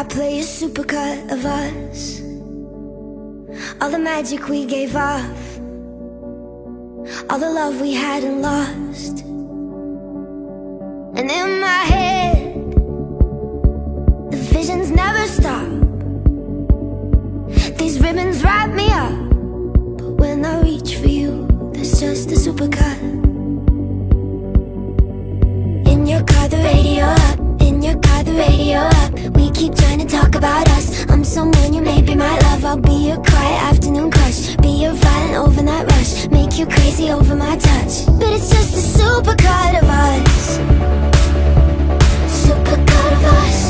I play a supercut of us. All the magic we gave off. All the love we had and lost. And in my head The visions never stop. These ribbons wrap me up. But when I reach for you There's just a supercut. In your car the radio up. In your car the radio up. We keep I'll be your quiet afternoon crush. Be your violent overnight rush. Make you crazy over my touch. But it's just a supercut of us. Supercut of us.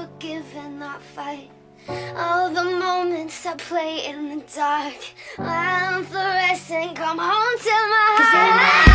forgive and not fight. All the moments I play in the dark, I'm fluorescent, come home to my heart.